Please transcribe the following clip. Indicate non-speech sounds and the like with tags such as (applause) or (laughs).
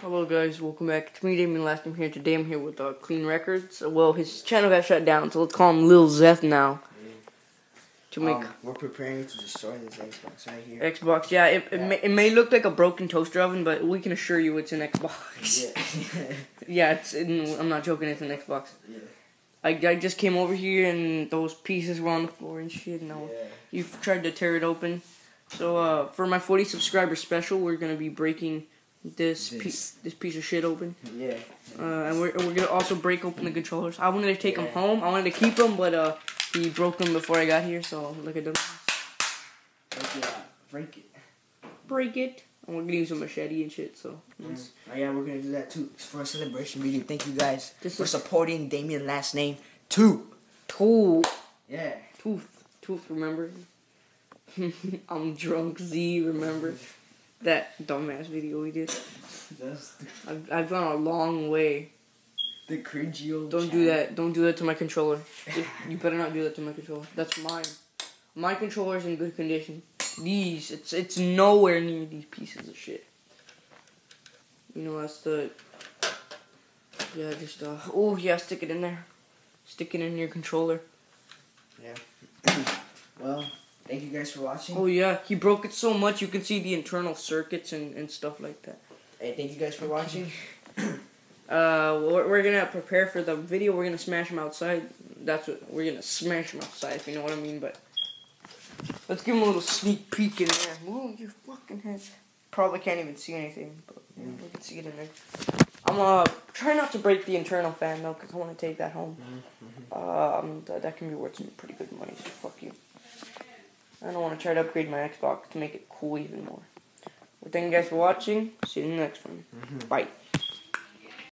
Hello guys, welcome back. It's me, Damian Last I'm here today. I'm here with uh, Clean Records. Well, his channel got shut down, so let's call him Lil Zeth now. To make Um, we're preparing to destroy this Xbox right here. Xbox, yeah, it, it, Yeah. May, it may look like a broken toaster oven, but we can assure you it's an Xbox. Yeah. (laughs) Yeah, it's. In, I'm not joking. It's an Xbox. Yeah. I, I just came over here and those pieces were on the floor and shit. And I, yeah. you've tried to tear it open. So uh, for my 40 subscriber special, we're gonna be breaking this This. piece this piece of shit open. Yeah. Uh, and we're, we're gonna also break open the controllers. I wanted to take them home. I wanted to keep them, but uh, he broke them before I got here. So look at them. Break it. Break it. Break it. And we're gonna use a machete and shit. So Mm. Oh, yeah, we're gonna do that too for a celebration video. Thank you guys This for supporting Damian last name too. tooth, Yeah. tooth, tooth. Remember? (laughs) I'm drunk. Z. Remember that dumbass video we did? That's I've I've gone a long way. the cringy old. Don't do that. Don't do that to my controller. (laughs) you better not do that to my controller. That's mine. My controller's in good condition. These, it's it's nowhere near these pieces of shit. You know, that's the. Yeah, just uh. Oh yeah, stick it in there. Stick it in your controller. Thank (clears throat) you guys for watching. Oh yeah, he broke it so much you can see the internal circuits and, and stuff like that. Hey, thank you guys for watching. (laughs) Uh, we're, we're gonna prepare for the video. We're gonna smash him outside. That's what we're gonna smash him outside, if you know what I mean. But let's give him a little sneak peek in there. Ooh, you fucking head. Probably can't even see anything, but yeah, we can see it in there. I'm uh try not to break the internal fan though, cause I want to take that home. Um, that, that can be worth some pretty good money. So fuck you. I don't want to try to upgrade my Xbox to make it cool even more. Well, thank you guys for watching. See you in the next one. Mm-hmm. Bye.